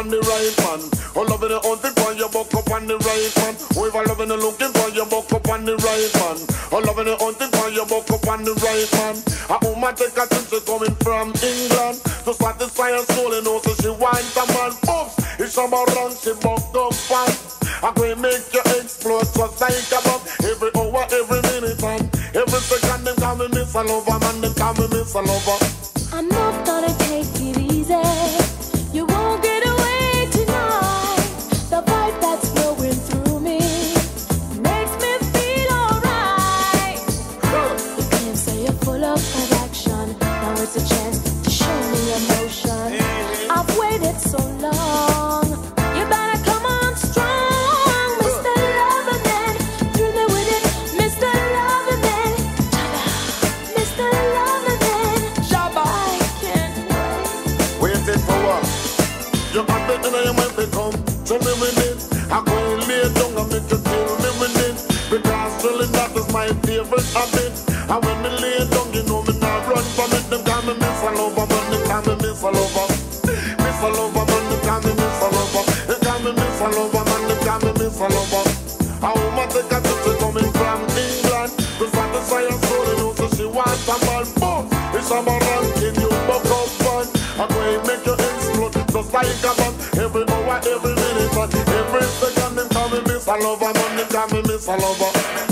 on the right man. Oh, loving the hunting for you, buck up on the right man. Oh, if I loving the looking for you, buck up on the right man. Oh, loving the hunting for you, buck up on the right man. A woman take a trip, she coming from England. To satisfy her soul, and also she wants a man. Oops, it's about run, she buck up fast. Going to make you explode just like a bomb. Every hour, every minute, and every second, them call me Miss Lover, man, them call me Miss Lover. I'm not gonna take it easy. Like a bomb. Every hour, every minute, and every second, them call me Miss a Lover, man, them call me Miss a Lover.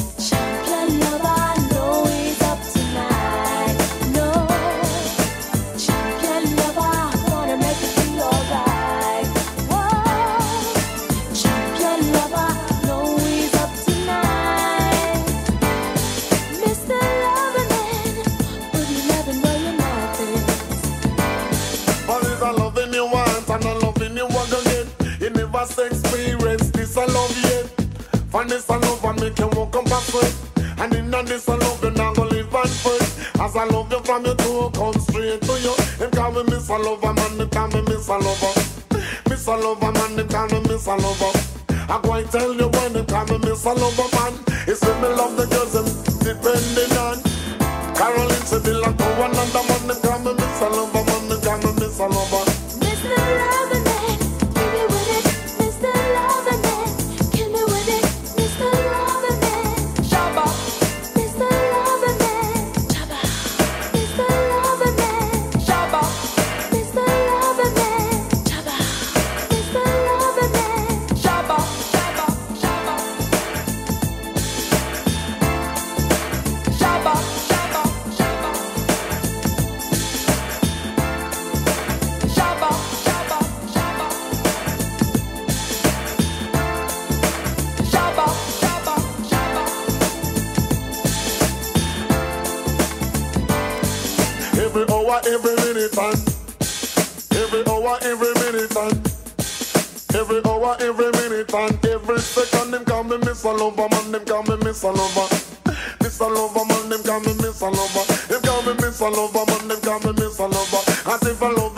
You never experience this a love yet. For this a love and make you walk up a. And in this a love you not gonna live and fret. As I love you from your toe, come straight to you. Them call me Miss a Lover, man, them call me Miss a Lover. Miss a Lover, man, them call me Miss a Lover. I go and tell you when them call me Miss a Lover, man. It's when me love the girls, them depending on. Caroline said they like to one another, man, them call me Miss a Lover, man, them call me Miss a Lover. Mr. Loverman, hour, every minute, and every hour, every minute, and every hour, every minute, and every second, them call me a Lover, man, them call me Miss a Lover. A Lover, man, them call me Miss a Lover. Them call me Miss Lover, man, them call me Miss Lover. As if I loving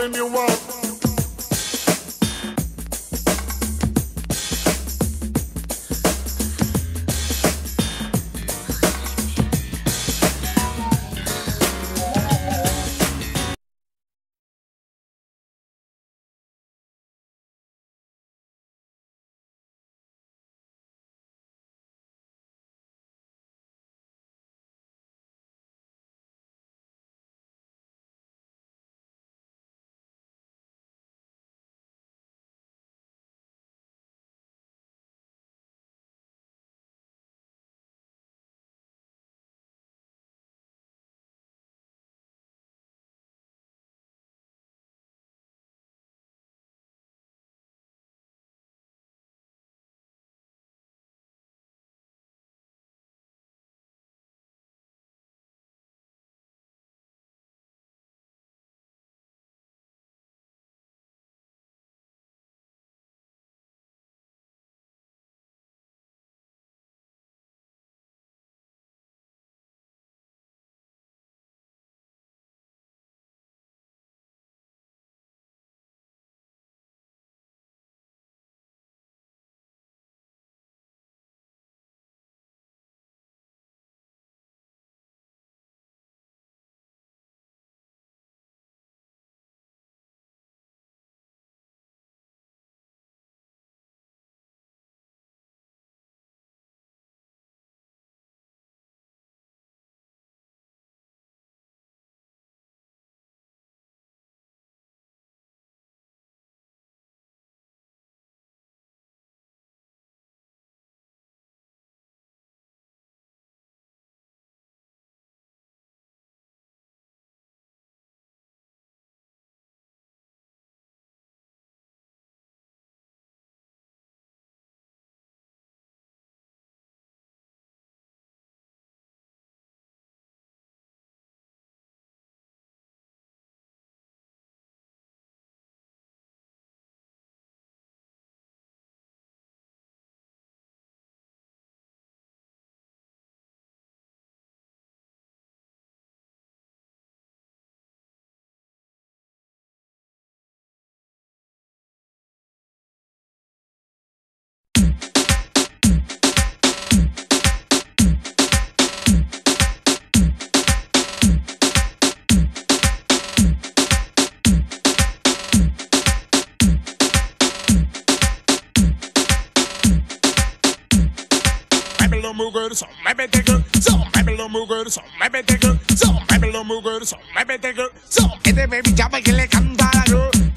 little move good, so maybe they good. So maybe little move good, so maybe they good. So maybe little move good, so maybe they good. So it's a baby, jump and kill it, come down.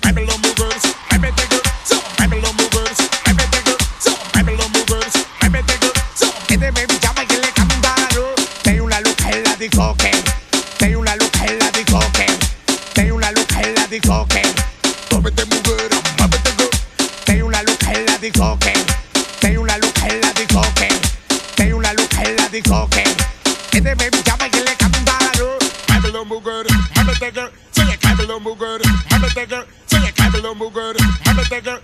bigger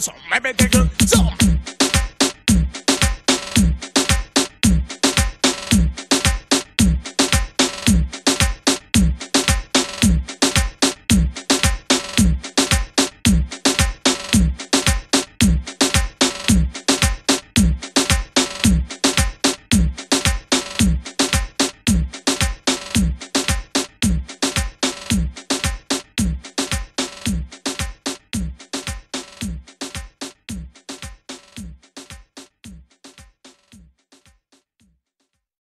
So Me